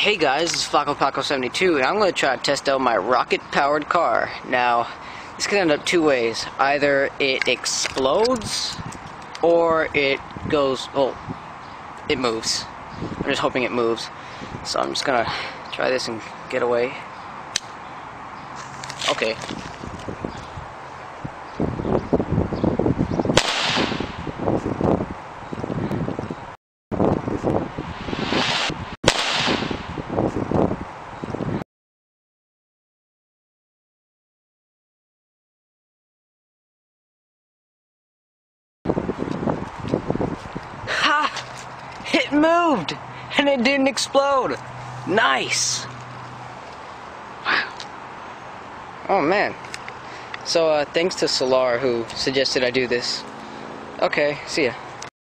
Hey guys, this is Flaco Paco 72 and I'm going to try to test out my rocket powered car. Now, this can end up two ways. Either it explodes or it goes, oh, it moves. I'm just hoping it moves. So I'm just going to try this and get away. Okay. It moved! And it didn't explode! Nice! Wow. Oh man. So uh, thanks to Solar who suggested I do this. Okay, see ya.